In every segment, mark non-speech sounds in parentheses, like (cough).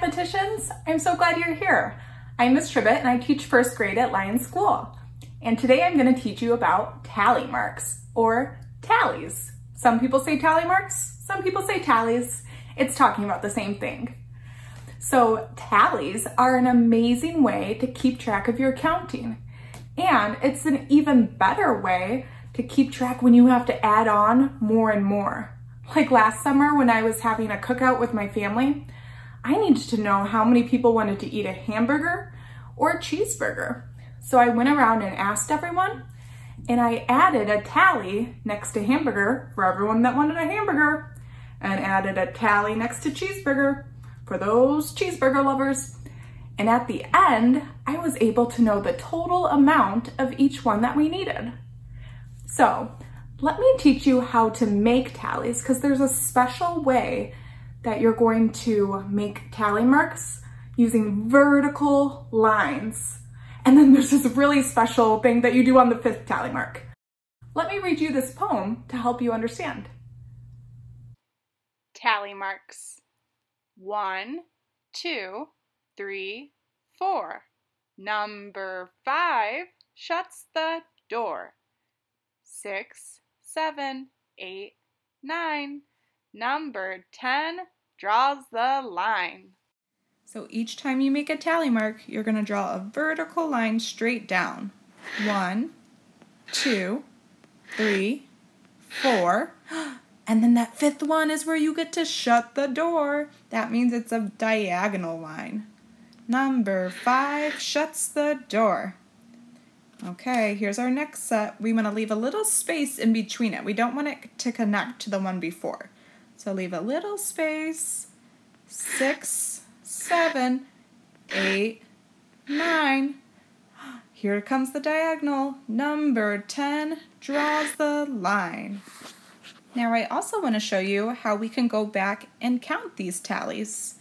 mathematicians. I'm so glad you're here. I'm Miss Tribbett and I teach first grade at Lion School. And today I'm gonna teach you about tally marks or tallies. Some people say tally marks, some people say tallies. It's talking about the same thing. So tallies are an amazing way to keep track of your counting. And it's an even better way to keep track when you have to add on more and more. Like last summer when I was having a cookout with my family, I needed to know how many people wanted to eat a hamburger or a cheeseburger. So I went around and asked everyone and I added a tally next to hamburger for everyone that wanted a hamburger and added a tally next to cheeseburger for those cheeseburger lovers. And at the end, I was able to know the total amount of each one that we needed. So let me teach you how to make tallies because there's a special way that you're going to make tally marks using vertical lines. And then there's this really special thing that you do on the fifth tally mark. Let me read you this poem to help you understand. Tally marks. One, two, three, four. Number five shuts the door. Six, seven, eight, nine. Number 10 draws the line. So each time you make a tally mark, you're going to draw a vertical line straight down. One, two, three, four. (gasps) And then that fifth one is where you get to shut the door. That means it's a diagonal line. Number five shuts the door. Okay, here's our next set. We want to leave a little space in between it. We don't want it to connect to the one before. So leave a little space. Six, seven, eight, nine. Here comes the diagonal. Number 10 draws the line. Now I also want to show you how we can go back and count these tallies.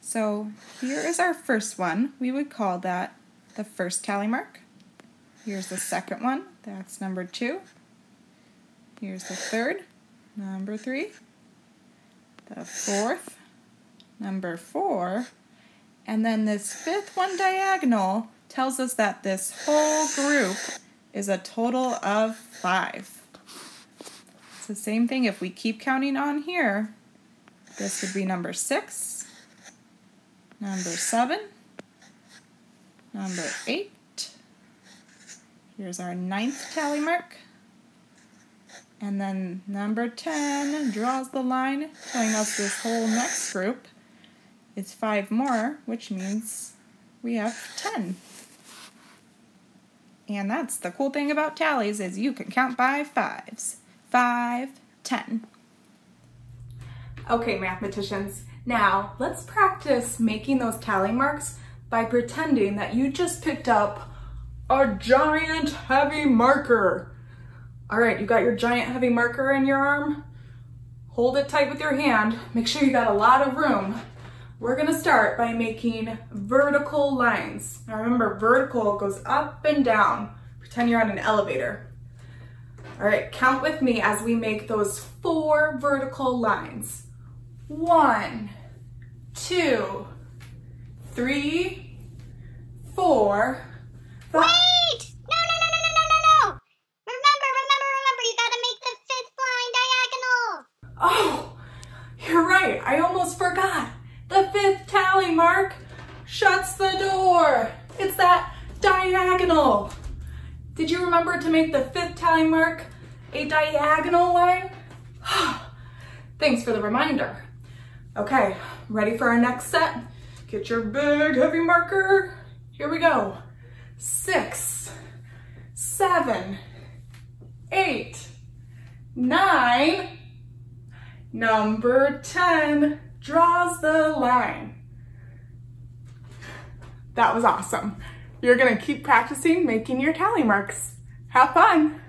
So here is our first one. We would call that the first tally mark. Here's the second one. That's number two. Here's the third. Number three the fourth, number four, and then this fifth one diagonal tells us that this whole group is a total of five. It's the same thing if we keep counting on here. This would be number six, number seven, number eight. Here's our ninth tally mark. And then number 10 draws the line, telling us this whole next group is five more, which means we have 10. And that's the cool thing about tallies is you can count by fives. Five, ten. Okay, mathematicians, now let's practice making those tally marks by pretending that you just picked up a giant heavy marker all right, you got your giant heavy marker in your arm. Hold it tight with your hand. Make sure you got a lot of room. We're gonna start by making vertical lines. Now remember, vertical goes up and down. Pretend you're on an elevator. All right, count with me as we make those four vertical lines. One, two, three, four, five. Oh, you're right. I almost forgot. The fifth tally mark shuts the door. It's that diagonal. Did you remember to make the fifth tally mark a diagonal line? (sighs) Thanks for the reminder. Okay, ready for our next set? Get your big heavy marker. Here we go. Six, seven, eight, nine, Number 10 draws the line. That was awesome. You're gonna keep practicing making your tally marks. Have fun.